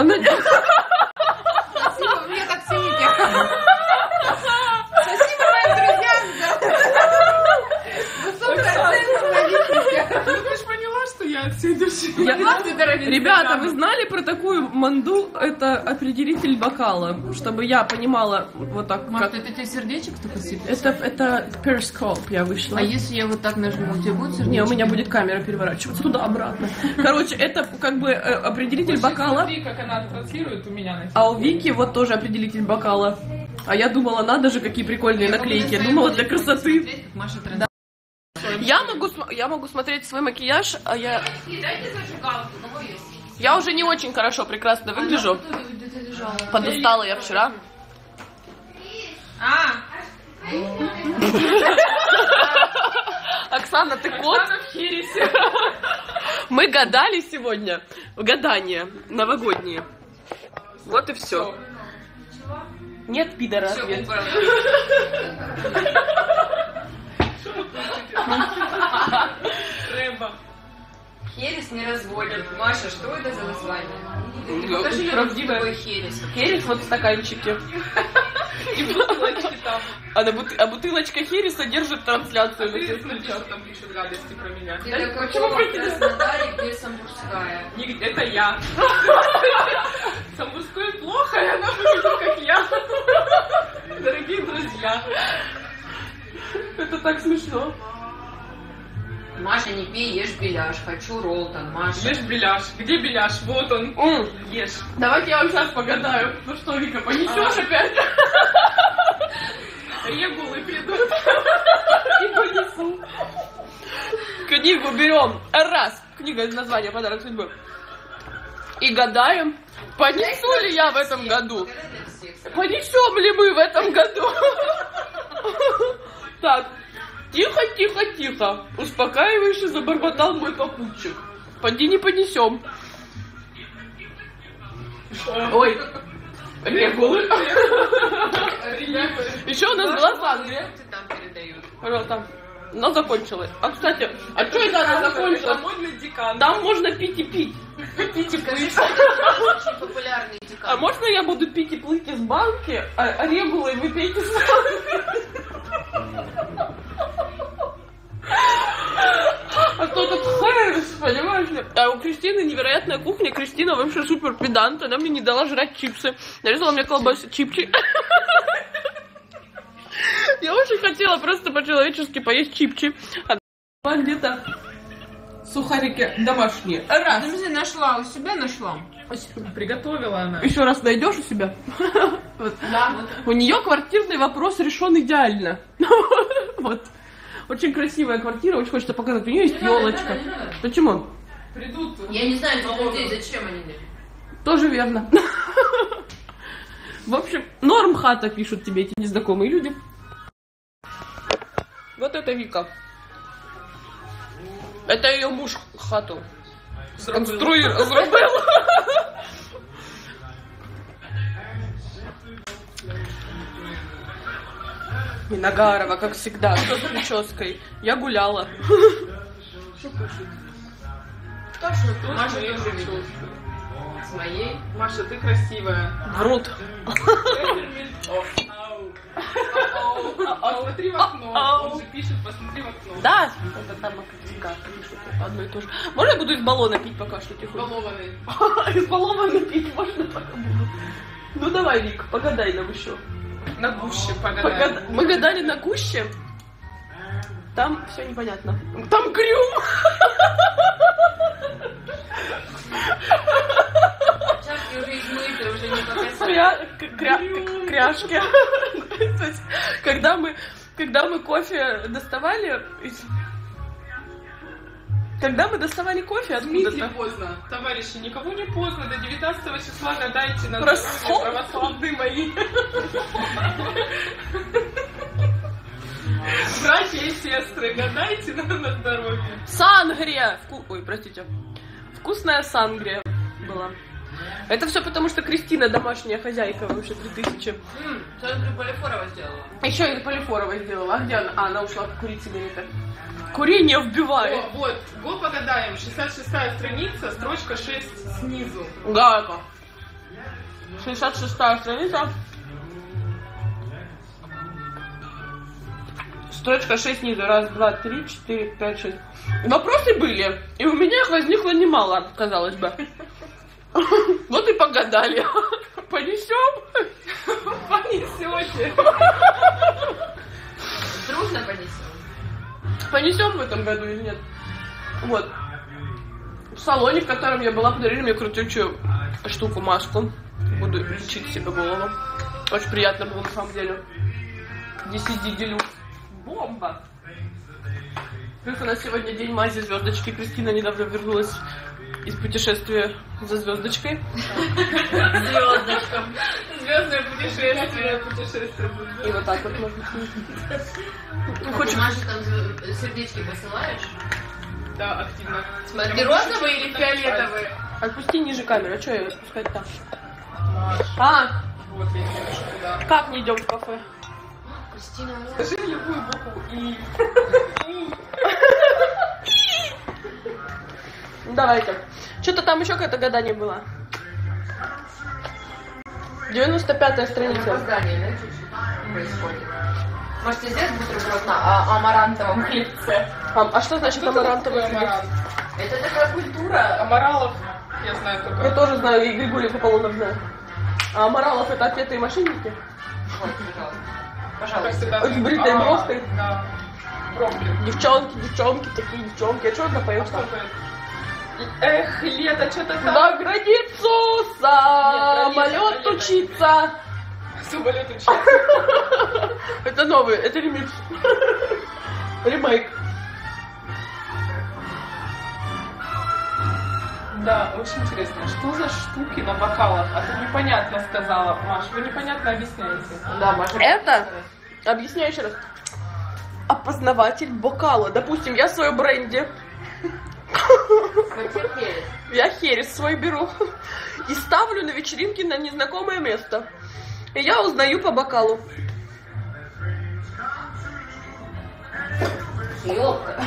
Она не... Спасибо, вы меня так цените. Спасибо моим друзьям за стопроцентную наличие. Ну ты ж поняла, что я от всей души. Я- Ребята, вы знали про такую манду? Это определитель бокала, чтобы я понимала вот так, Марта, как... это тебе сердечек только сыпется? Это, это перископ я вышла. А если я вот так нажму, у тебя будет сердечко? Не, у меня будет камера переворачиваться туда-обратно. Короче, это как бы э, определитель бокала. Смотри, как она транслирует у меня на А у Вики вот тоже определитель бокала. А я думала, надо же, какие прикольные наклейки. Думала, для красоты. Маша. Я могу, я могу смотреть свой макияж, а я... Я уже не очень хорошо, прекрасно выгляжу. Подустала я вчера. А, Оксана, ты кот? Мы гадали сегодня. Гадания новогодние. Вот и все. Нет, пидора. все, Рэба. Херес не разводят. Маша, что это за название? Ты Ну, покажи правдивое. такой херес. Херес вот в стаканчике. И бутылочки там. А, на бут- а бутылочка Хереса держит трансляцию. А на ты всех смотри, случаях. что там пишут гадости про меня. Ты Да такой почему про? Краснодаре, где Самбурская. Нигде- Это я. Самурской плохо, и она выглядит как я. Дорогие друзья. Это так смешно. Маша, не пей, ешь беляш. Хочу роллтон, Маша. Ешь беляш. Где беляш? Вот он. М, Ешь. Давайте я вам сейчас погадаю. Ну что, Вика, понесешь опять? Регулы придут. И понесу. Книгу берем. Раз. Книга название подарок судьбы. И гадаем, понесу ли я в этом году. Понесем ли мы в этом году? Так, тихо, тихо, тихо. Успокаивающе забормотал мой попутчик. Поди не понесем. Ой, регулы. Еще у нас была Сангрия. Ты там. Но закончилась. А, кстати, а что это она закончилась? Там можно пить и пить. Пить и плыть. А можно я буду пить и плыть из банки, а, а регулы вы пейте из А то тут хэрс, понимаешь ли? А у Кристины невероятная кухня. Кристина вообще супер педант. Она мне не дала жрать чипсы. Нарезала мне колбасы чипчи. Я очень хотела просто по-человечески поесть чипчи. А где-то сухарики домашние. Раз. Подожди, нашла, у себя нашла. Приготовила она. Еще раз найдешь у себя? Да. У нее квартирный вопрос решен идеально. Вот. Очень красивая квартира, очень хочется показать. У нее есть елочка. Почему? Придут. Я не знаю этих людей, зачем они мне. Тоже верно. В общем, норм хата пишут тебе эти незнакомые люди. Вот это Вика. Это ее муж хату сконструировал. Зробив. Миногарова, как всегда, что с прической. Я гуляла. Точно, Тоже Маша моей тоже прически. С моей. Маша, ты красивая. Врут. А смотри в окно. Он же пишет, посмотри в окно. Да, это там как одно и то же. Можно я буду из баллона пить пока что тихо? Балованный. Из баллона пить можно пока буду. Ну давай, Вик, погадай нам еще. На гуще Погад- погадай. Мы гадали на гуще. Там все непонятно. Там крюм. Чашки уже измыты, уже не кря- кряшки. То есть, когда мы, когда мы кофе доставали, когда мы доставали кофе откуда-то, поздно. Товарищи, никому не поздно. До 19 числа гадайте на Просто здоровье православные мои. Братья и сестры, гадайте на, на здоровье. Сангрия! Вку- Ой, простите. Вкусная сангрия была. Это все потому, что Кристина домашняя хозяйка вообще 3000. М, Сандра Полифорова сделала. Еще и Полифорова сделала. А где она? А, она ушла курить сигареты. Курение вбивает. О, вот, го погадаем. 66 страница, строчка 6 снизу. Гака. 66 страница. Строчка 6 ниже. Раз, два, три, четыре, пять, шесть. Вопросы были, и у меня их возникло немало, казалось бы. Вот и погадали. Понесем? Понесете. Дружно понесем. Понесем в этом году или нет? Вот. В салоне, в котором я была, подарили мне крутючую штуку, маску. Буду лечить себе голову. Очень приятно было на самом деле. DCD Deluxe. Бомба! Плюс у нас сегодня день мази звездочки. Кристина недавно вернулась из путешествия за звездочкой. Звездочкам. Звездное путешествие. Путешествие. И вот так вот можно. Ты Хочешь- Маше там сердечки посылаешь? Да, активно. Смотри, розовые или фиолетовые? Отпусти ниже камеры. А что я отпускать там? А, вот я не как не идем в кафе? Кристина, Скажи любую букву И. Давайте. Что-то там еще какое-то гадание было. 95-я страница. опоздание, да, происходит? Может, сделать бутерброд на а, амарантовом хлебце? А, а что значит такое амарантовый хлеб? амарант? Это такая культура. Аморалов, я знаю Я только. тоже знаю, и Григорьев Аполлонов знаю. А Аморалов это отпетые мошенники? Вот, пожалуйста. Пожалуйста. бровкой. Да. Бровки. Девчонки, девчонки, такие девчонки. А что это это? Эх, лето, что-то там. За границу самолет учиться. Самолет учился. Это новый, это ремикс. Ремейк. Да, очень интересно. Что за штуки на бокалах? А ты непонятно сказала, Маш. Вы непонятно объясняете. Да, Маша. Это, объясняю еще раз, опознаватель бокала. Допустим, я свой бренди, я херес свой беру и ставлю на вечеринке на незнакомое место. И я узнаю по бокалу. Ёпта.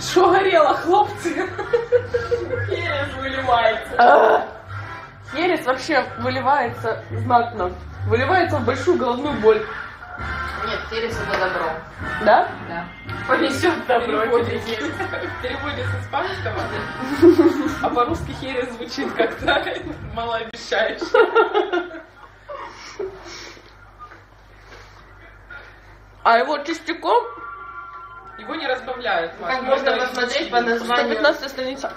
Что горело, хлопцы? Херес выливается. А, Херес вообще выливается знатно. Выливается в большую головную боль. Нет, терес это добро. Да? Да. Понесет добро. Переводе с испанского. А по-русски херес звучит как-то малообещающе. А его частиком Его не разбавляют. Маш. Как можно посмотреть по названию. 115 страница.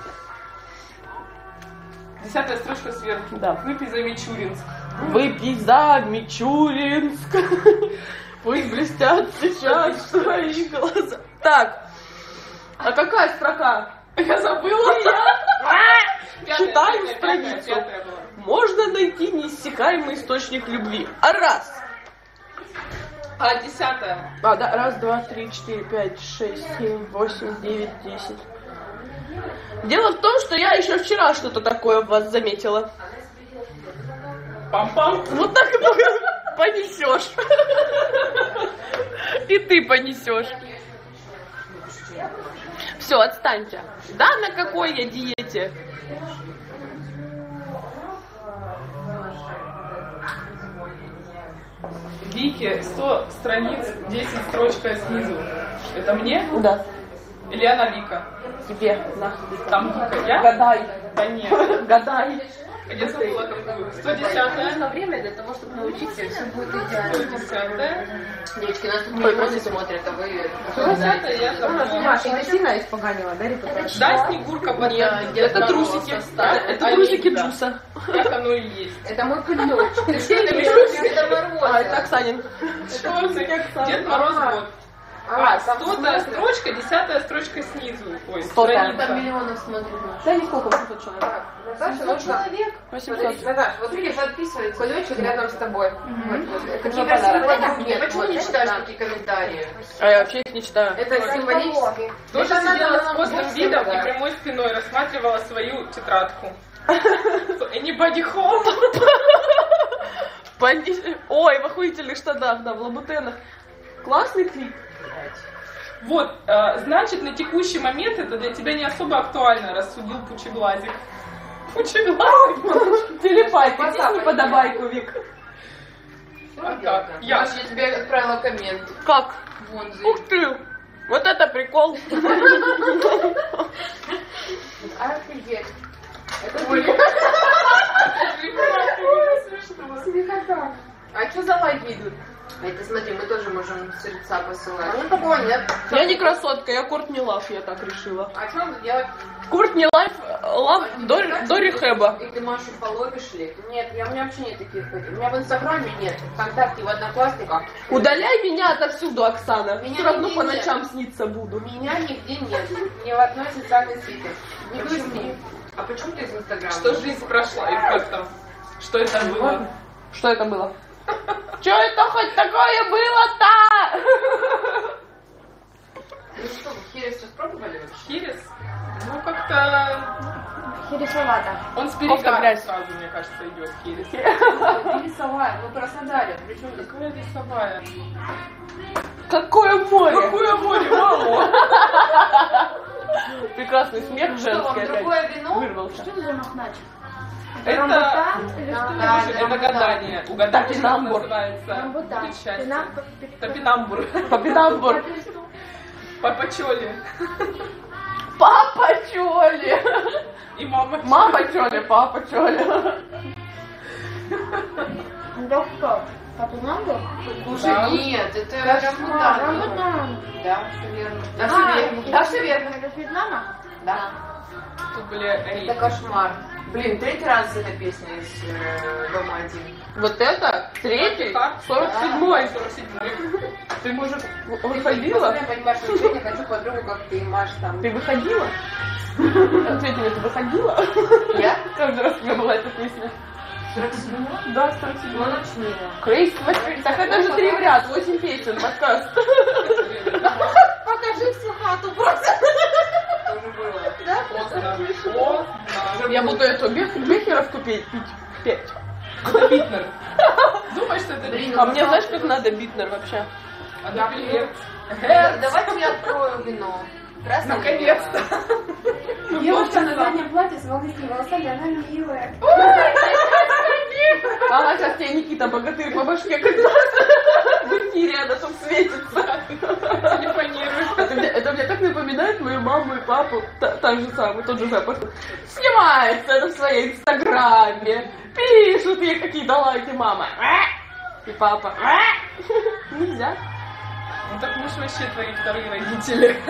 Десятая строчка сверху. Да. Выпей за Мичуринск. Выпей за Мичуринск. Пусть блестят сейчас твои глаза. Так, а какая строка? Я забыла. Читаем страницу. Можно найти неиссякаемый источник любви. А раз. А десятая. А, да, раз, два, три, четыре, пять, шесть, семь, восемь, девять, десять. Дело в том, что я еще вчера что-то такое в вас заметила. Пам-пам. Вот так и понесешь. И ты понесешь. Все, отстаньте. Да, на какой я диете? Вики, 100 страниц, 10 строчка снизу. Это мне? Да. Или она Вика? Тебе, на. Там Вика, я? Гадай. Да нет. Гадай. Я забыла какую. 110 Нужно время для того, чтобы научиться, и все будет идеально. 110 Девочки, нас тут Ой, миллионы простите. смотрят, а вы... 110 я забыла. Маша, это сильно испоганила, да, репутацию? Да, Снегурка Нет, это трусики. Это Они, трусики. Джуса. Как оно и есть. Это мой. Ты что, это Мишутин, это Мороз. А, это Оксанин. Что за Дед Мороз вот. А, стотая строчка, десятая строчка снизу. Ой, Стотая. Там страница. миллионов смотрят. Маша. Да, нисколько, 800 человек. Наташа, нужно... 800. Наташ, вот видишь, отписывается ключик рядом с тобой. Это Какие красивые подруги. почему не читаешь такие комментарии? А я вообще их не читаю. Это символически. Тоже сидела с постным видом и прямой спиной рассматривала свою тетрадку. Anybody home? Ой, в охуительных штанах, да, в лабутенах. Классный клип. Вот, э, значит, на текущий момент это для тебя не особо актуально, рассудил Пучеглазик. кучей лайков. Телепай, потисни подобайку, Вик. А как? Я я тебе отправила коммент. Как? Вон. Ух ты! Вот это прикол. Офигеть. Это Ой, смехота. А что за лайки идут? Это смотри, мы тоже можем сердца посылать. А ну такого нет. Я не красотка, я Кортни Лав, я так решила. А что надо делать? Кортни Лайф, Лав до, до рехаба. И ты Машу половишь ли? Нет, я, у меня вообще нет таких. У меня в Инстаграме нет. Вконтакте, в Одноклассниках. Удаляй меня отовсюду, Оксана. Меня Все равно по нет. ночам сниться буду. Меня нигде нет. Ни в одной социальной сети. Не Почему? А почему ты из Инстаграма? Что жизнь прошла и как там? Что это было? Что это было? Что это хоть такое было-то? Ну что, вы херес сейчас пробовали? Хирис? Ну, как-то... Хересовато. Он с берега грязь. сразу, мне кажется, идет хирис. Хересовая. Мы в Краснодаре. Причем? Какое рисовая? Какое море! Какое море, мало! Прекрасный смех Что, вам женский опять другое вино? вырвался. Что за махнач? Это... Да, Слушай, это гадание. Угадайте, как Топинамбур. называется? Топинамбур. Папинамбур. Папа Чоли. Папа Чоли. И мама Чоли. Мама Чоли, папа Чоли. Да что? Папинамбур? Да. нет, это Рамбутан. рамбутан. Да, все верно. Да, А, все верно. Да, все верно. Это с Вьетнама? Да. Тут были. Это кошмар. Блин, третий раз эта песня из э, Дома один. Вот это третий, сорок седьмой. Ты, может, выходила? Я понимаю, что я не хочу подругу, как ты, Маш, там. Ты выходила? Ответь мне, ты выходила? Я? Каждый раз у меня была эта песня. 47 Да, 47 Ну, ночные. Крейс, так это же три в ряд, восемь песен, подкаст. Покажи всю хату просто. Тоже было. Я буду эту бех, бехеров купить, пить, петь. Это Битнер. Думаешь, что это Битнер? А мне знаешь, как надо битнер вообще? А? Да, Давайте я открою вино. Красное Наконец-то. Девушка на заднем платье с волнистыми волосами, она милая. Ага, сейчас тебе Никита богатырь по башке как раз в эфире, она там светится. Телефонируешь. Это мне, это мне так напоминает мою маму и папу, та, так же самый, тот же запах. Снимается это в своей инстаграме, пишут ей какие-то лайки мама. И папа. Нельзя. Ну так мы ж вообще твои вторые родители.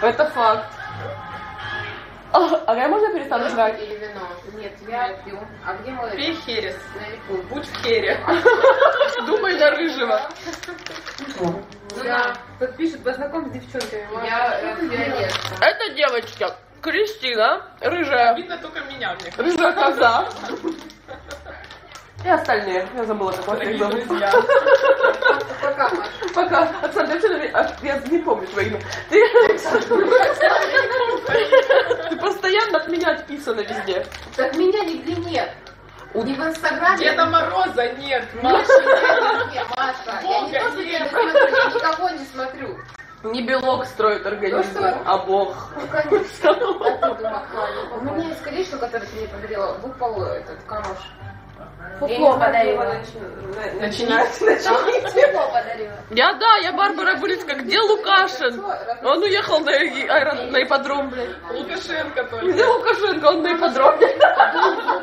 Это факт. А, а я можно перестану жрать? Нет, я пью. А где мой? Пей херес. Наверху. Будь в хере. Думай на рыжего. Ну Да. Тут пишет, познакомь с девчонками. Я. Это девочка Кристина, рыжая, Видно только меня, мне кажется. рыжая коза. И остальные. Я забыла, как вас их зовут. Пока. Пока. Оксана, а, я не помню твое имя. Ты... Ты постоянно от меня отписана везде. Так меня нигде нет. Ни в Инстаграме. Деда Мороза нет, Маша. Нет, Маша. Я не то, что я нет. не смотрю, я никого не смотрю. Не белок строит организм, Ну а бог. Ну, конечно. У меня есть колечко, которое ты мне подарила. Выпал этот камуш. Фуфло подарила. Начинать. Фуфло подарила. Я, да, я Барбара Бурицкая. Где Лукашин? Он уехал на, аэро- на ипподром, блядь. Лукашенко только. Где Лукашенко? Он на ипподроме.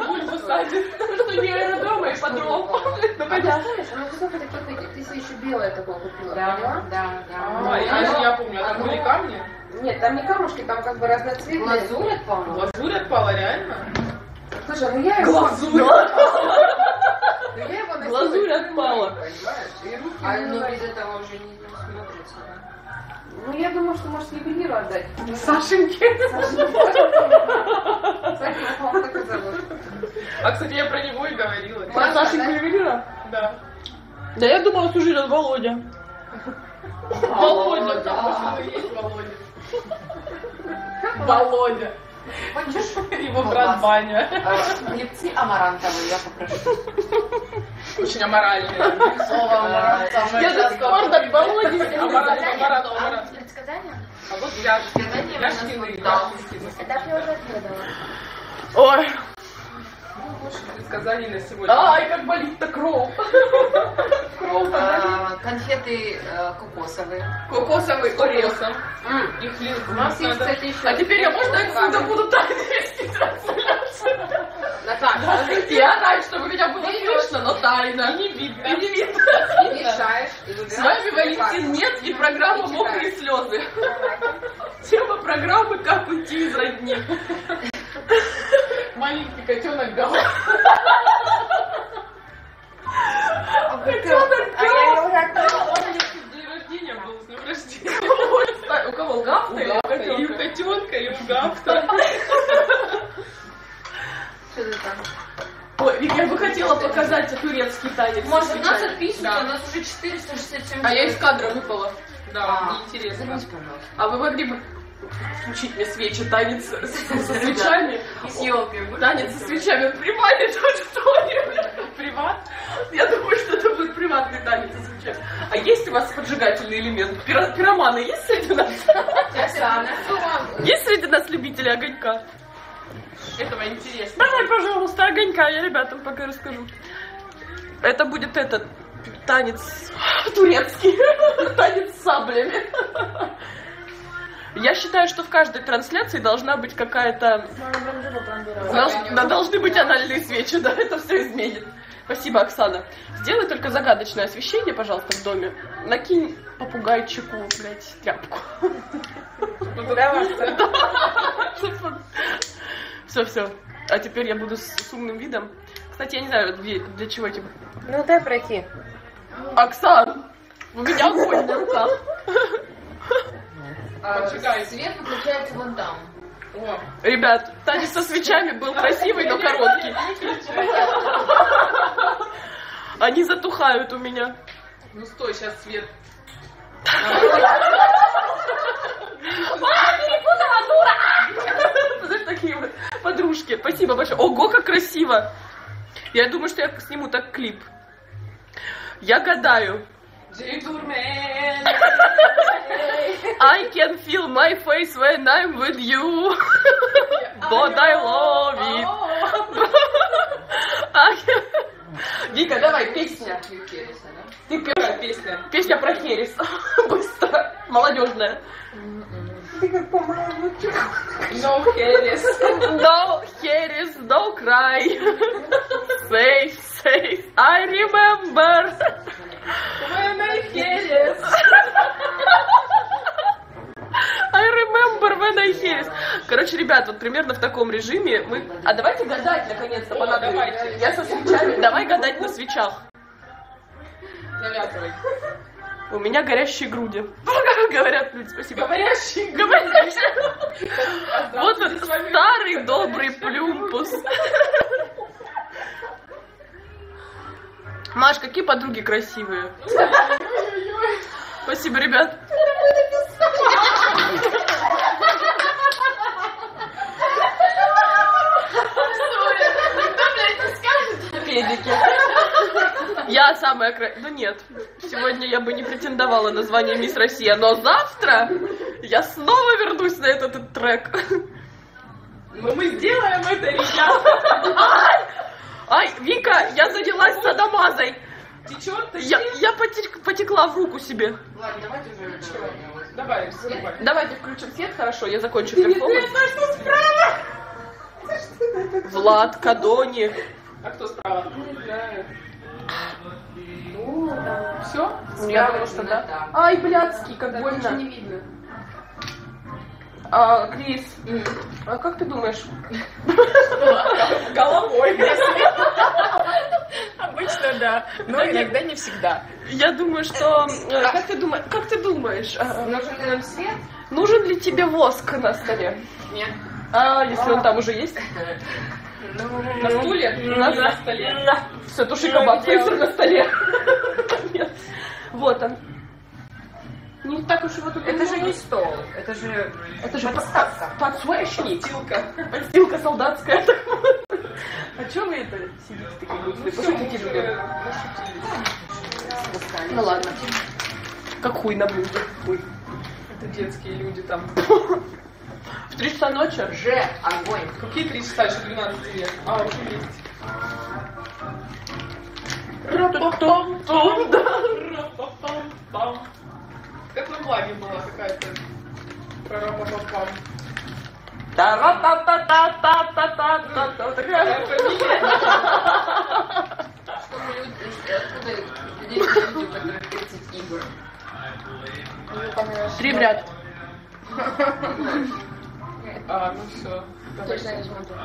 Бульбу садит. Что не аэродром, а ипподром. Ну, А понятно. ну сколько таких этих? Ты себе еще белое такое купила, Да, да, да. А, я, помню, а там были камни? Нет, там не камушки, там как бы разноцветные. Глазурь отпала? Глазурь отпала, реально? Слушай, ну я его... Глазурь. Ну я его носила Глазурь отпала. Понимаешь? И руки А ну без этого уже не смотрится. да? Ну я думаю, что может ювелиру отдать. Сашеньке. И зовут. А, кстати, я про него и говорила. Про Сашеньку ювелира? Да. Да я думала, слушай, это Володя. Володя, там есть Володя. Володя. Хочешь? Его брат Баня. А, Хлебцы амарантовые, я попрошу. Очень аморальный. Слово амарантовое. Я до сих пор так Володи. Амарант, амарант, амарант. Предсказание? А вот я Сказание я шкины, да. я шкины. Это я уже отведала. Ой, Больше предсказаний на сегодня. ай, как болит-то кровь. Кровь, А, Конфеты э, кокосовые. Кокосовый орех. М, Их ли- У нас есть, кстати, еще... А теперь я можно отсюда буду тайно вести трансляцию? Наташа, Я знаю, чтобы меня было слышно, но тайно. И не видно. И не видно. мешаешь и выбираешь С вами Валентин нет и программа «Мокрые слезы». Тема программы «Как уйти из родни». Котенок Гала. Котенок А я. День рождения был, с днем рождения. У кого? Гафта или у котенка? котенка, и у Гафта. Что ты там? Ой, я бы хотела показать турецкий танец. Может, у нас Да. у нас уже 467 А я из кадра выпала. Да, А. неинтересно. А вы могли бы включить мне свечи, танец со свечами? И съемки. Танец со свечами, он приманит аудиторию. Приват? Я думаю, что это будет приватный танец со свечами. А есть у вас поджигательный элемент? Пиро- Пироманы есть среди нас? Есть среди нас любители огонька? Этого интересно. Давай, пожалуйста, огонька, я ребятам пока расскажу. Это будет этот танец турецкий, танец с саблями. Я считаю, что в каждой трансляции должна быть какая-то... Долж- должны быть анальные свечи, да, это все изменит. Спасибо, Оксана. Сделай только загадочное освещение, пожалуйста, в доме. Накинь попугайчику, блядь, тряпку. Все, все. А теперь я буду с, с умным видом. Кстати, я не знаю, для, для чего эти... Ну дай пройти. Оксан, у меня огонь на руках. А. Свет выключается вон там. О, Ребят, танец со свечами был красивый, но короткий. Они затухают у меня. ну стой, сейчас свет. Знаешь, такие вот подружки. Спасибо большое. Ого, как красиво. Я думаю, что я сниму так клип. Я гадаю. Джентурмен. I can feel my face when I'm with you. But I love it. I- Вика, давай, песня. Ты пешь Какая песня? Песня про Херес. Быстро. Молодежная. No Harris. No Херес, no cry. Safe, safe. I remember. I remember when I Harris. Короче, ребят, вот примерно в таком режиме мы... А давайте гадать, наконец-то, понадобится. Я со свечами. Давай гадать на свечах. У меня горящие груди. Говорят люди, спасибо. Говорящие. Вот он, старый добрый плюмпус. Маш, какие подруги красивые. Спасибо, ребят. Педики. Я самая красивая. Ну нет, сегодня я бы не претендовала на звание Мисс Россия, но завтра я снова вернусь на этот трек. Но мы сделаем это, ребята. Ай! Вика, я занялась садомазой. Течет, Я, я потек- потекла в руку себе. Ладно, давайте уже Давай, зарубай. Давайте включим свет, хорошо, я закончу перформанс. Влад Кадони. А кто справа? Все? Я думаю, что да. Ай, блядский, как больно. не видно. А, Крис, а как ты думаешь? Головой. Обычно да, но иногда не всегда. Я думаю, что... э, Как ты думаешь? Как ты думаешь? а, Нужен ли нам свет? Нужен ли тебе воск на столе? Нет. А, если он там уже есть? На стуле? На, Или на столе? Все, туши кабак, на столе. Нет. Вот он. Не так уж его тут Это же много. не стол, это же... Это же подставка. под- подсвечник. Подстилка. Подстилка солдатская. А чё вы это сидите такие грустные? Пошутите, шутили. Ну ладно. Как хуй на блюде. Хуй. Это детские люди там. В три часа ночи? Ж, огонь. Какие три часа, еще 12 лет? А, уже есть. Рапапам-пам, да. Рапапам-пам. Как на флаге была какая-то. Рапапам. Та-ра-та-та-та-та-та-та. Такая. Что мы люди, откуда здесь люди, которые 30 игр? Три в ряд. А, ну все. Точно не смотрю.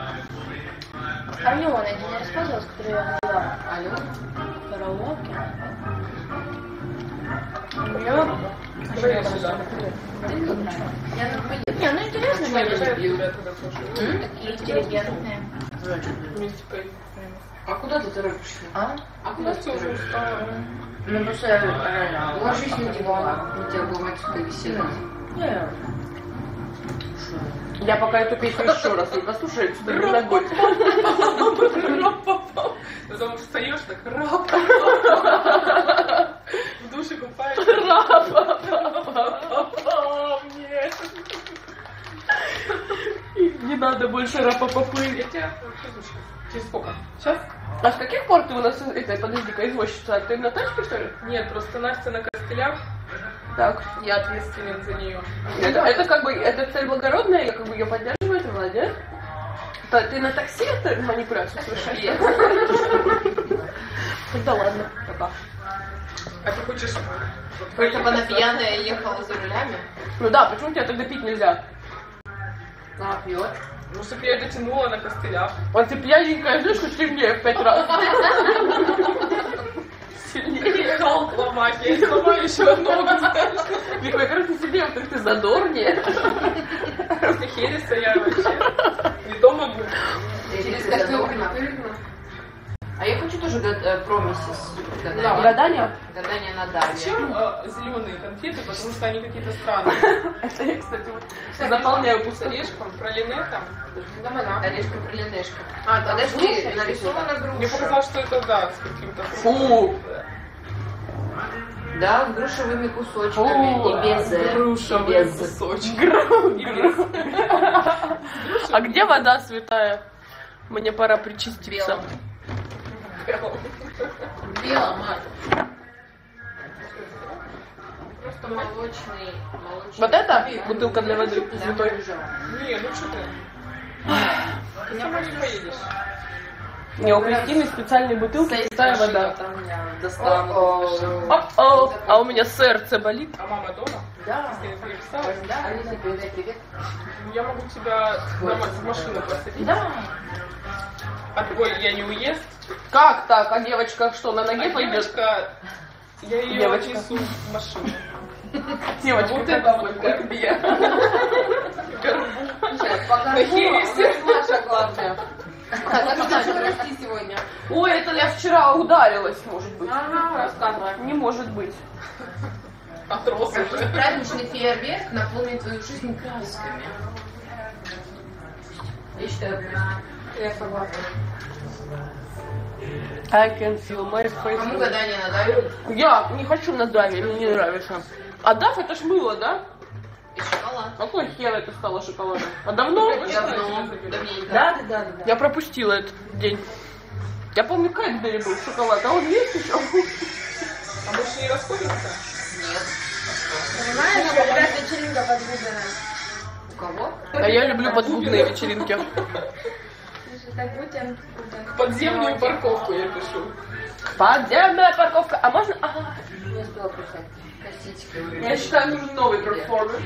Алена, я не рассказывала, с которой я была. Алло? Караоке. Я Не, ну интересно, интеллигентные. А куда ты торопишься? А? А куда ты уже торопишься? устала. Ну, просто реально, ложись на диван, у тебя будет отсюда висеть. Не. Я пока эту песню еще раз не послушаю, что не ногой. Потом встаешь так, рап. В душе купаешься. Нет. Не надо больше рапапапы. Я тебя. Через сколько? Сейчас? А с каких пор ты у нас, это, подожди-ка, извозчица? Ты на тачке, что ли? Нет, просто Настя на костылях. Так. Я ответственен за нее. Это, это как бы, это цель благородная, я как бы ее поддерживаю, ты молодец. Та- Ты на такси это манипуляцию совершаешь? Да ладно, пока. А ты хочешь... Чтобы она пьяная ехала за рулями? Ну да, почему тебе тогда пить нельзя? Она пьет. Ну, чтобы я дотянула на костылях. А ты пьяненькая, знаешь, что сильнее в пять раз. Сильнее. Халк ломать, я и сломаю еще ногу, знаешь. Вик, во-первых, ты сильнее, во-вторых, ты задорнее. После Хереса я вообще не то могу. Через костюм припрыгну. А я хочу тоже гад- э, промисис. Гадание. Гадание? Гадание на Дарье. Зачем зеленые конфеты? Потому что они какие-то странные. Это я, кстати, вот заполняю орешком, пролинетом. Орешка прилинешка. А, подожди, нарисована Мне груша. показалось, что это да, с каким-то... Фу. Да, с грушевыми кусочками. Фу. И без. э, Груша, и без. кусочек. А где вода святая? Мне пора причаститься. Белом, мать. Просто молочный, молочный. Вот это бутылка для воды Да, святой. Не, ну что ты? Ты сама не поедешь. Не, у Кристины специальные бутылки святая вода. Там я достану. О-о, а у меня сердце болит. А мама дома? Да. Алиса, передай привет. я могу тебя в машину посадить. Да. А твой я не уезд. Как так? А девочка что, на А ноге пойдет? девочка, я ее Девочка. отнесу в машину. Девочка, Вот как это вот горбе. Сейчас, Маша главная. Так, что что расти сегодня? Ой, это я вчера ударилась, может быть. Ага, рассказывай. Не может быть. Отрос уже. Праздничный фейерверк наполнит твою жизнь красками. Я считаю, я согласна. I can feel my face. Кому на Дарью? Я не хочу на Даве, мне не нравится. А Дав это ж мыло, да? И шоколад. Какой хер это стало шоколадом? А давно? Давно. Да, да, да, да. Я пропустила этот день. Я помню, Кэтбери был шоколад, а он есть еще? А больше не расходится? Нет. Понимаешь, когда вечеринка подведена. У кого? А я люблю подводные вечеринки. Так будем... Подземную парковку я пишу. Подземная парковка. А можно? Ага. Не успела прислать. Косички. Я считаю, нужен новый перформанс.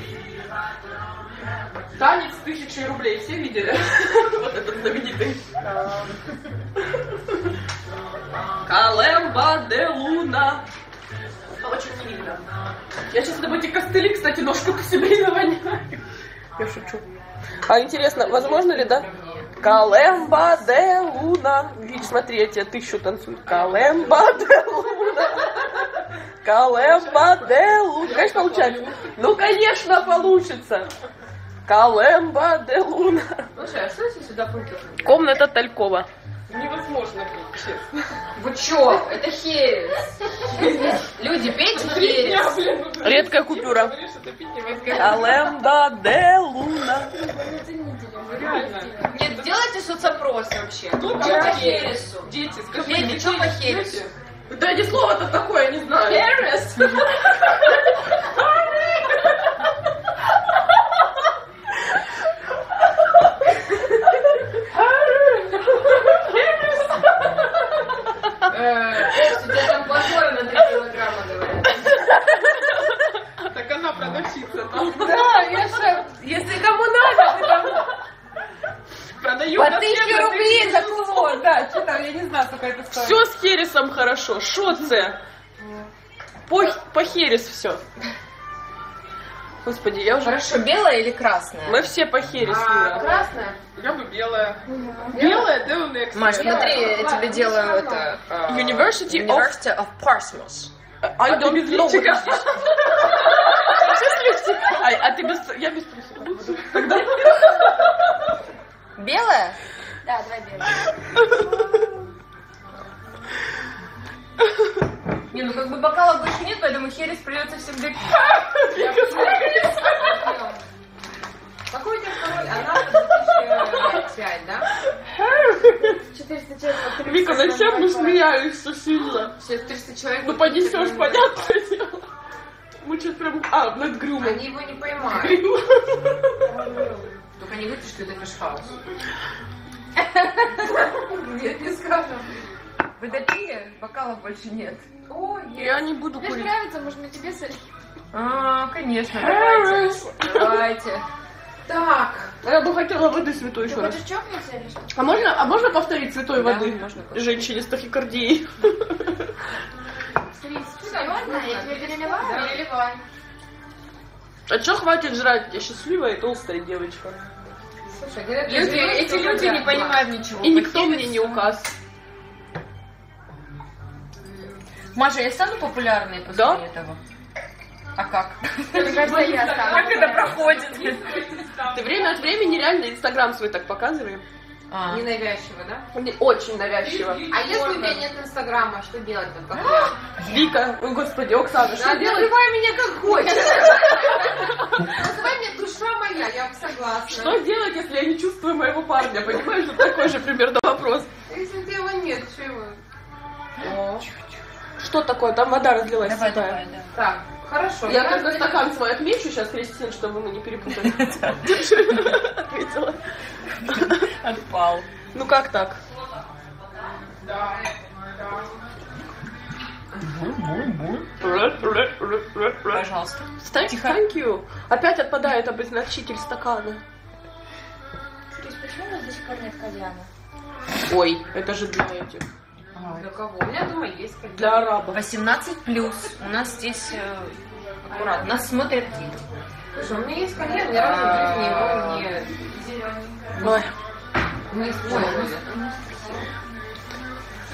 Танец тысячи рублей. Все видели? Вот этот знаменитый. Калемба де луна. Очень мило. Я сейчас об эти костыли, кстати, ножку по себе не. Я шучу. А интересно, возможно ли, да? Калемба де луна. Видишь, смотри, я тебя тысячу танцую. Калемба де луна. Калемба де луна. Конечно, получается. Ну, конечно, получится. Калемба де луна. Слушай, а что если сюда пунктов? Комната Талькова. Невозможно пить, честно. Вы чё? Это херес. Люди, пейте херес. Редкая купюра. Алемда де луна. Нет, сделайте соцопрос вообще. Как по дети? хересу? Дети, скажи, Дети, что по хересу? Да не слово-то такое, я не знаю. Херес? У тебя там платформа на 3 килограмма, говорят. Так она продавщица там. Да, если кому надо, ты там Продаю по тысяче на рублей за кулон, да, что там, я не знаю, сколько это стоит. Все з хересом хорошо. Що це? По, по херес все. Господи, я уже... Хорошо, белая или красная? Мы все по херес, А, красная? Я бы белая. Белая, да, у Next. Маш, смотри, я тебе делаю это... а, University of... Of Portsmouth. I don't без know what is this. Лифчика. А, а ты без... Я без трусиков буду. Тогда... Белая? Да, давай белый. Не, ну как бы бокалов больше нет, поэтому херес придется всем допить. Какой у тебя пароль? Она 2005, да? 400 человек по 30 Вика, зачем мы смеялись сильно? Все 300 человек. Ну понесешь, понятное дело. Мы сейчас прям... А, над Грюмом. Они его не поймают. Только не говорите, что это кэшхаус. Нет, не скажем. Вы допили? Бокалов больше нет. О, Я не буду курить. нравится, может, мы тебе солить? А, конечно, давайте. Давайте. Так. Я бы хотела воды святой еще раз. хочешь чокнуться или что? А можно, а можно повторить святой Да, воды? можно. Женщине с тахикардией. Серьезно? Я тебе переливаю? Переливай. А чё хватит жрать? Я счастливая и толстая девочка. Слушай, говорят, люди, эти люди не понимают ничего. И никто мне не указ. Маша, я стану популярной после Да? этого? А как? Как это проходит? Ты время от времени реально инстаграм свой так показывай. А. Ненавязчиво, да? Не- Очень навязчиво. А если у меня нет инстаграма, что делать там? Вика, ой, господи, Оксана, что делать? называй меня как хочешь. Называй меня душа моя, я согласна. Что делать, если я не чувствую моего парня? Понимаешь, это такой же примерно вопрос. Если его нет, что его? Что такое? Там вода разлилась Давай, давай, да. Так, хорошо. Я только стакан свой отмечу сейчас, Кристин, чтобы мы не перепутали. Ответила. Отпал. Ну как так? Пожалуйста. Thank, thank you. Опять отпадает обозначитель стакана. Крис, почему у нас до сих пор нет кальяна? Ой, это же для этих. Для кого? У меня дома есть. Для арабов. 18 плюс. У нас здесь э, аккуратно. Нас смотрят дети. Слушай, у меня есть кальян, ни разу в жизни его не, Ой, не использовали.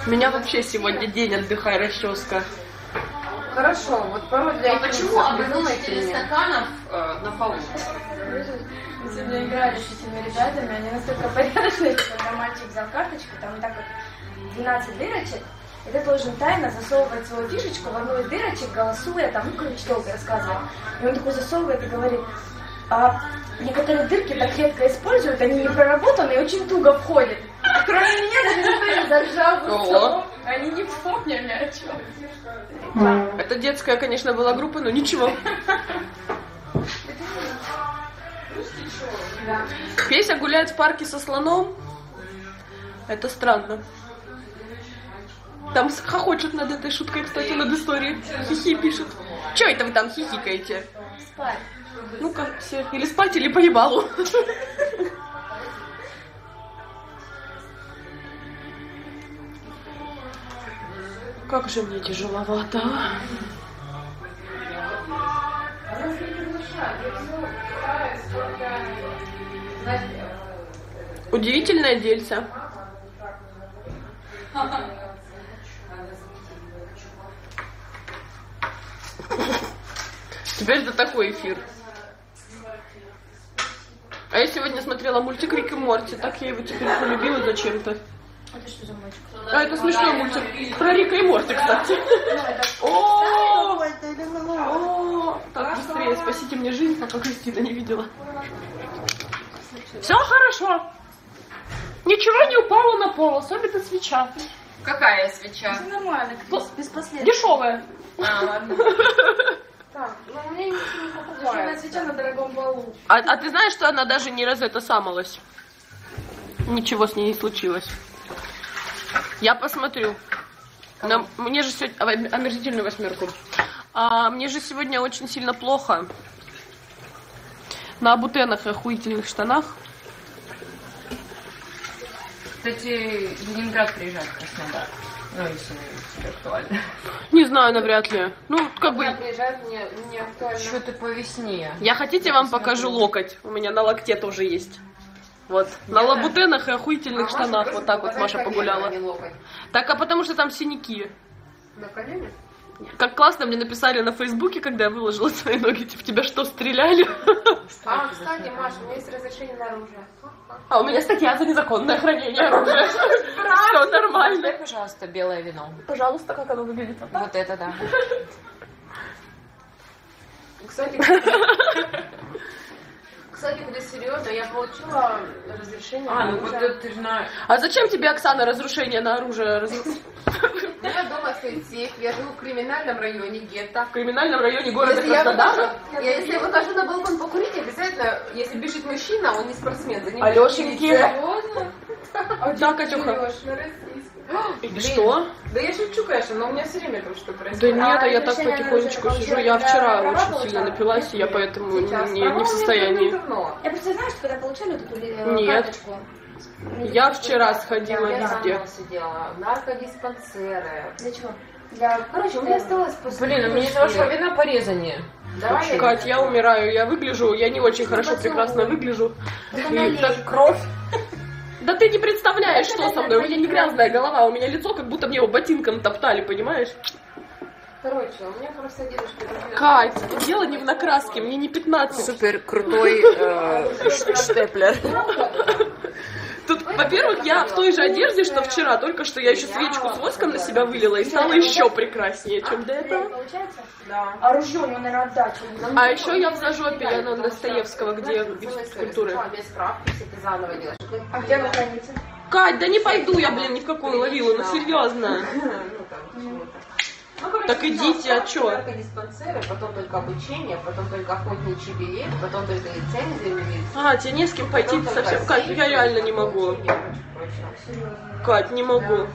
У меня вообще сегодня день отдыхай, расческа. Хорошо, вот пароль для А почему обозначители стаканов э, на полу? Мы сегодня играли с этими ребятами, они настолько порядочные, что когда мальчик взял карточку, там вот так вот 12 дырочек, и ты должен тайно засовывать свою фишечку в одну из дырочек, голосуя, там, ну, короче, долго рассказывал. И он такой засовывает и говорит, а некоторые дырки так редко используют, они не проработаны и очень туго входят. Кроме меня даже никто не заржал за Ого. столом. Они не помнили о чем. Это детская, конечно, была группа, но ничего. Песя гуляет в парке со слоном. Это странно. Там хохочут над этой шуткой, кстати, над историей. Хихи пишут. Че это вы там хихикаете? Спать. Ну-ка, все. Или спать, или поебалу. Как же мне тяжеловато. а? Удивительное дельце. Теперь это такой эфир. А я сегодня смотрела мультик Рик и Морти, так я его теперь полюбила зачем-то. Это что за мальчик? А это смешной мультик. Про Рика и Морти, кстати. О, О, так, быстрее, спасите мне жизнь, пока Кристина не видела. Все хорошо. Ничего не упало на пол, особенно свеча. Какая свеча? Все нормально, Ну, Крис, без последствий. Дешевая. А, ладно. Так, ну у меня ничего не покупаю. свеча на дорогом балу. А, а ты знаешь, что она даже не раз это самалась? Ничего с ней не случилось. Я посмотрю. На- мне же сегодня... Омерзительную восьмерку. А, мне же сегодня очень сильно плохо. На абутенах и охуительных штанах. Кстати, Ленинград приезжает в Краснодар. Ну, если тебе актуально. Не знаю, навряд ли. Ну, как бы... приезжает, мне, мне актуально. Что ты по весне? Я хотите, вам покажу локоть? У меня на локте тоже есть. Вот. На лабутенах и охуительных штанах. Вот так вот Маша погуляла. Так, а потому что там синяки. На колене? Как классно мне написали на Фейсбуке, когда я выложила свои ноги, типа, тебя что, стреляли? А, кстати, Маша, у меня есть разрешение на оружие. А у меня статья за незаконное хранение оружия. Все нормально. Дай, пожалуйста, белое вино. Пожалуйста, как оно выглядит? Вот это да. Кстати, кстати, куда серьезно, я получила разрешение А, на ну вот ты же на... А зачем тебе, Оксана, разрушение на оружие? Раз- У меня дома сейф, я живу в криминальном районе гетто. В криминальном районе города я, Краснодара? я, если я выхожу на балкон покурить, обязательно, если бежит мужчина, он не спортсмен, за ним Алешеньки. милиция. Да, Катюха. Российском. Что? Да я шучу, конечно, но у меня все время там что Да происходит. нет, а я так потихонечку сижу. Я вчера да, очень сильно напилась, и я поэтому Сейчас. не, не в состоянии. Я просто знаю, что когда получали вот эту э, Нет. карточку. Я вчера сходила Я везде. сама сидела, наркодиспансеры. Для чего? Для... Короче, у меня осталось после... Блин, у меня из вашего вина порезание. Давай я Кать, я умираю, я выгляжу, я не очень хорошо, прекрасно выгляжу. И так кровь. Да ты не представляешь, что со мной. У меня не грязная голова, у меня лицо, как будто мне его ботинком топтали, понимаешь? Короче, у меня просто дедушка... Кать, дело не в накраске, мне не 15. Супер крутой штеплер. Тут, во-первых, я в той же одежде, что вчера, только что я еще свечку с воском на себя вылила и стала еще прекраснее, чем до этого. Получается? Да. А ружье у него, наверное, отдача. А еще я в зажопе, я на Достоевского, где физкультуры. Без справки, если ты заново делаешь. А где вы храните? Кать, да не пойду я, блин, ни в какую ловилу, ну серьезно. Так идите, а чё? Наркодиспансеры, потом только обучение, потом только охотничий билет, потом только лицензия милиции. А, тебе не с кем пойти только совсем. Кать, я реально не могу. Кать, не могу.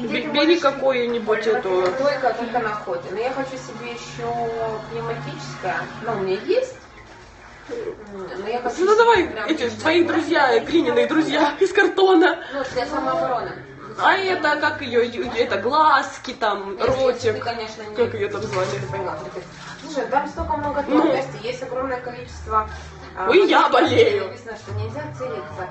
Бери какую-нибудь эту. Только, только на охоте. Но я хочу себе еще пневматическое. Ну, у меня есть. Но я хочу Ну давай, эти твои друзья, глиняные друзья из картона. Ну, для самообороны. А это, как ее, это глазки там, ты, ротик. конечно, не... Как ее там звали? Слушай, там столько много Ну. тонкостей, есть огромное количество... а, Ой, я болею. Написано, что нельзя целиться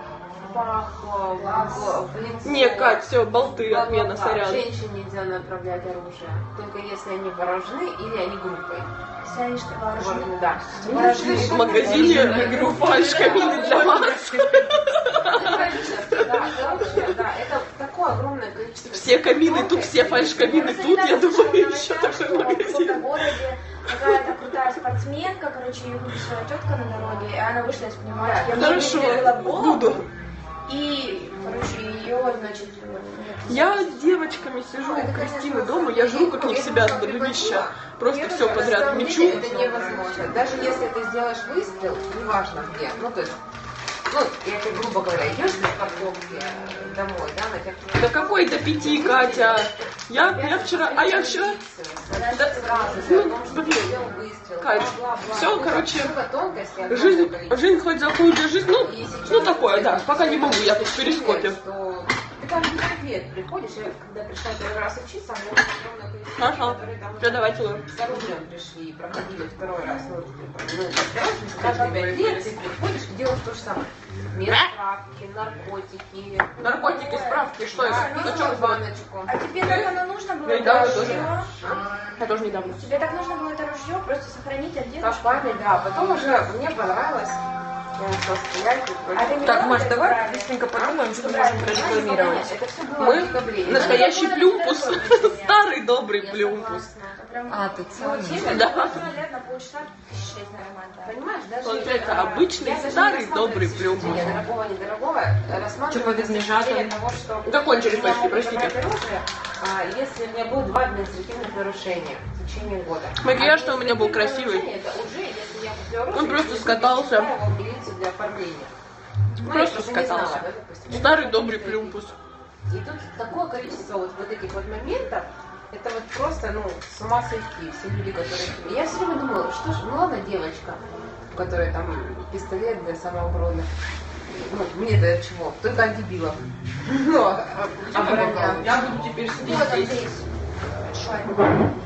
в пах, в, в, в лицо. Не, Кать, все, болты, Бла-бла-бла. отмена, сорян. Женщин нельзя направлять оружие, только если они вооружены или они группой. Все они что, вооружены? Вооружены, да. В магазине для. Да, короче, да, это такое огромное количество. Все камины тут, все фальшкамины тут, я думаю, еще такой магазин. какая-то крутая спортсменка, короче, ее выпустила тетка на дороге, и она вышла из пневматики. Я Хорошо, буду. И, короче, ее, значит, Я с девочками сижу у Кристины дома, я жру как не в себя с долевища. Просто все подряд мечу. Это невозможно. Даже если ты сделаешь выстрел, неважно где, ну то есть, ну, я тебе, грубо говоря, идешь на парковке домой, да, на тех Да какой до пяти, Катя? Я, я вчера, а я вчера... Да, ну, блин. Кать, всё, Ну, короче, Жизнь, жизнь хоть заходит, жизнь, ну, И сейчас ну такое, да, пока не могу, я тут в перископе. Там не ответ приходишь, я когда пришла первый раз учиться, у меня огромное количество которые там Все, давай целую. с оружием пришли и проходили второй раз. Ну, раз, каждые пять лет ты приходишь и делаешь то же самое. Медсправки, наркотики. Наркотики, справки, что это? Ну, это? баночку. А тебе так оно нужно было? Я это недавно тоже. Я тоже недавно. Тебе так нужно было это ружье просто сохранить от Как дедушки? память, да. Потом уже мне понравилось. Я начала стрелять. и А Так, Маш, давай правильно? быстренько подумаем, что мы можем прорекламировать. Это все было Мы. Настоящий плюмпус. это Старый добрый плюмпус. А, ты Ну, целый? честно, Да. Понимаешь, даже... Получается, э, обычный старый добрый сочетание плюмбус. Дорогого, недорогого. Рассматриваю Чё, повид с точки того, что... Закончились почти, могу простите. оружие, а, если у меня было два административных нарушения в течение года. Макияж-то у меня был красивый. Это уже, если я куплю оружие, Он просто скатался. для оформления. Ну, Просто скатался. Старый добрый плюмпус. и тут такое количество вот, вот этих вот моментов, это вот просто, ну, с ума сойти. Все люди, которые... Я все время думала, что ж, ну ладно, девочка, которой там пистолет для самообороны. Ну, мне-то чего? Только от дебилов. Ну, а- а броня? Я буду теперь сидеть Вот он здесь.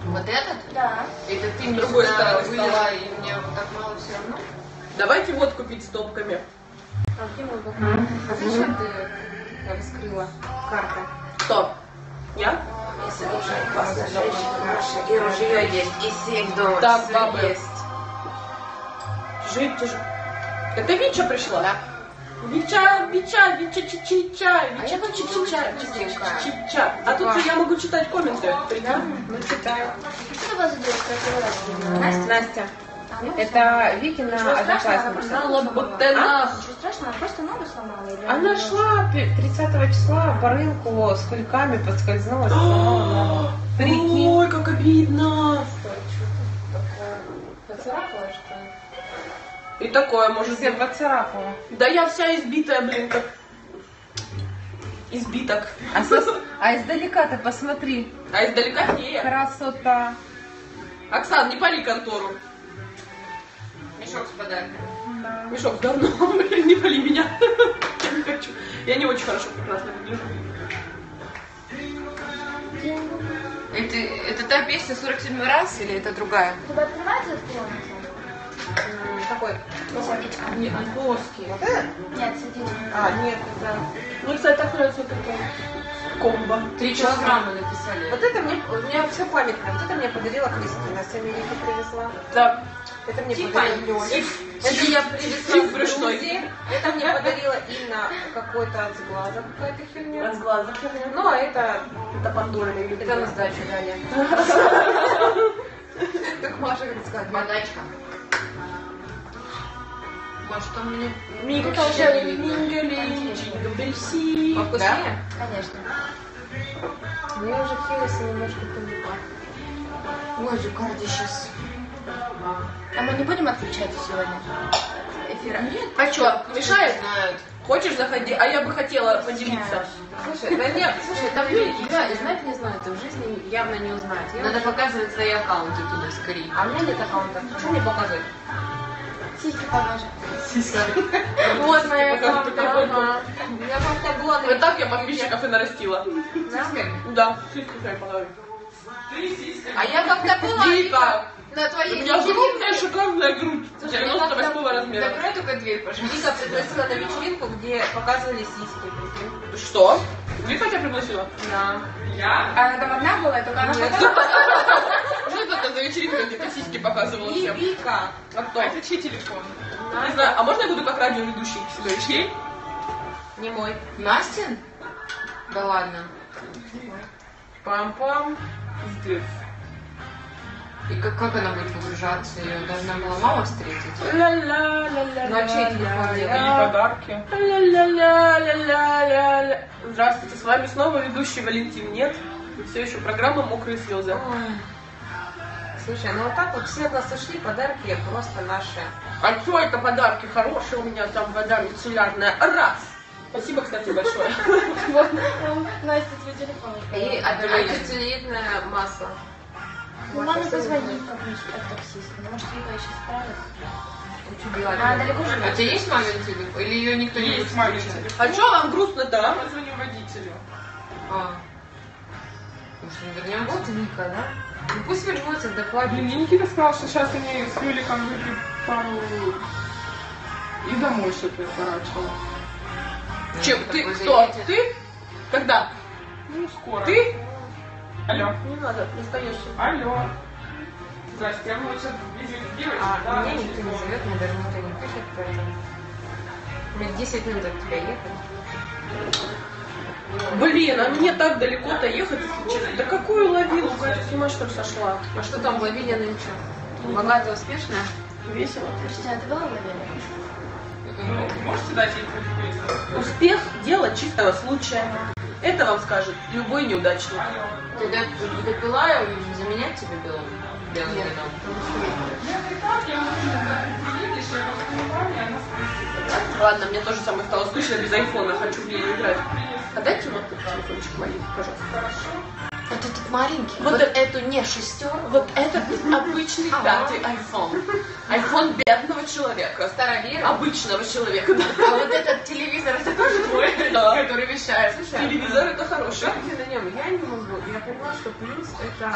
Вот этот? Да. Это ты мне другой сюда стороны вылила, стола. и мне вот так мало все равно? Давайте вот купить стопками. А где мой бокал? А зачем ты раскрыла карты? Кто? Я? Если уже классная женщина, хорошая, и ружье есть, и сейф дома, Так, бабы. есть. Жить же. Это Вича пришла? Да. Вича, Вича, Вича, Чичича, А Вича, я тут Чичича, читаю. Чичича. А тут я могу читать комменты. Да? Ну, читаю. Что у вас девушка? Настя? Настя. А, ну, Это Викина Ничего страшного, одноклассница. она просто Знала ногу бы сломала. ты А? нас. Ничего страшного, она просто ногу сломала. или Она шла пи- 30 числа по рынку с кульками, поскользнулась, сломала ногу. Прикинь. Ой, как обидно. И такое может Все быть. поцарапала. Да я вся избитая, блин, как избиток. А, сос- а издалека-то посмотри. А издалека фея. Красота. Оксан, не пали контору. Мешок с подарком. Мешок с говном, блин, не пали меня. Я не хочу. Я не очень хорошо прекрасно выгляжу. Это, это та песня 47 раз или это другая? Тебя открывается этот комната? Сердечко. Нет, не плоский. Вот это? Нет, сердечко. А, нет, это... Мне, кстати, так нравится вот такая комбо. Три килограмма написали. Вот это мне, у меня все памятное. Вот это мне подарила Кристина, с Америки привезла. Да. Это мне Типа, подарила Лёля. Это я привезла с брюшной. Это мне подарила Инна какой-то от глаза, какая-то херня. От глаза. Ну, а это, Это Пандора это на сдачу дали. Как Маша как сказать. Подачка. Может, что мне... Мика уже мингали, джингабельси. Повкуснее? Конечно. Мне уже Хиллиса немножко помогла. Ой, Жикарди сейчас... А мы не будем отключаться сегодня? Эфира? Нет. А что, мешает? Знают. Хочешь, заходи. А я бы хотела поделиться. Слушай, да нет, слушай, там люди, да, знать не знают, в жизни явно не узнать. Я Надо вот- показывать свои аккаунты туда скорее. А у меня нет аккаунта. Что мне показывать? Сиськи покажи. Вот моя аккаунты. Я как-то была на Вот так я подписчиков и нарастила. Сиськами. Да, сиськи свои показывай. А я как-то была Вика, на у твоей меня огромная шикарная грудь. Слушай, я 98 как-то- размера. Закрой только дверь, пожалуйста. Вика пригласила на вечеринку, где показывали сиськи. Что? Вика тебя пригласила? Да. А она там одна была, только она. Что это за вечеринка, где ты сиськи показывала И всем? Вика. А кто? Это чей телефон? Не знаю, а можно я буду как радиоведущий вести? Не мой. Настин? Да ладно. Пам-пам. Здесь. И как, как она будет выгружаться? Ее должна была мама встретить? Ла-ла-ла-ла. На чей телефон И ла-ла. подарки. Ля-ля-ля-ля-ля-ля. Здравствуйте, с вами снова ведущий Валентин Нет. И все еще программа «Мокрые слезы». Слушай, ну вот так вот все от нас ушли, подарки просто наши. А что это подарки хорошие у меня там вода мицеллярная? Раз! Спасибо, кстати, большое. Настя, твой телефон. И антицеллюлитное масло. Ну, маме позвонить как-нибудь от таксиста. Может, Вика еще справится. Она далеко А у тебя есть мамин телефон? Или ее никто не Есть мамин телефон. А что вам грустно-то? Я а? позвоню водителю. А. Может, не вернемся? Вот Вика, да? Ну пусть вернется, Блин, докладывай. мне Никита сказал, что сейчас они с Юликом выпьют пару и домой что-то сворачивала. Чем? Ну, Ты такой кто? Ты? Когда? Ну, скоро. Ты? Алло. Не надо, настоящий. Алло. Здрасте, я бы сейчас визит сделать, А да, меня никто не зовет, мне даже никто не пишет, поэтому... Мне 10 минут от тебя ехать. Блин, а мне так далеко-то ехать, если честно. Да какую ловилу, Катя, с ума что ли сошла? А что там в Лавине нынче? Богатая, успешная? Весело. Кристина, ты была в Лавеле? Можете дать ей Успех – дело чистого случая. Это вам скажет любой неудачник. Допила и заменять тебе белым? Белым вином? Ладно, мне тоже самое стало скучно без айфона, хочу в нее играть. Отдайте вот этот телефончик маленький, пожалуйста. Вот этот маленький. Вот Вот, это- эту не шестерку. Вот это обычный пятый айфон. Айфон бедного человека. Старовера. Обычного человека, да. А вот этот телевизор, это тоже твой, Да. который вещает. Слушай, Телевизор это хороший. На нем? Я не могу. Я поняла, что плюс это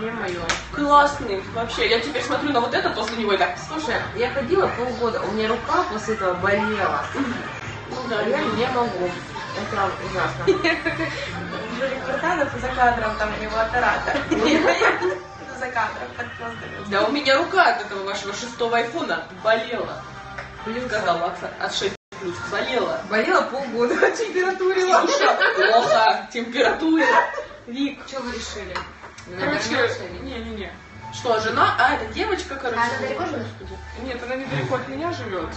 не мое. Классный. Вообще, я теперь смотрю на вот это после него и так. Слушай, я ходила полгода, у меня рука после этого болела. Ну А я не могу. Это ужасно. Жюли Квартанов за кадром, там у него оператор. За кадром, под пластырем. Да у меня рука от этого вашего шестого айфона болела. Сказала Оксана. От 6 плюс. Болела. Болела полгода, температурила. Слушай, плохо. Температура. Вик. Что вы решили? Короче, не-не-не. Что, жена? А, это девочка, короче. А она далеко живет? Нет, она недалеко от меня живет.